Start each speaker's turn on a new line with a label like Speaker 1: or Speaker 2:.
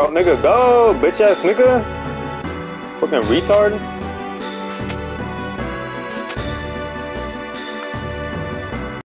Speaker 1: Oh, nigga, go, bitch ass nigga. Fucking retard.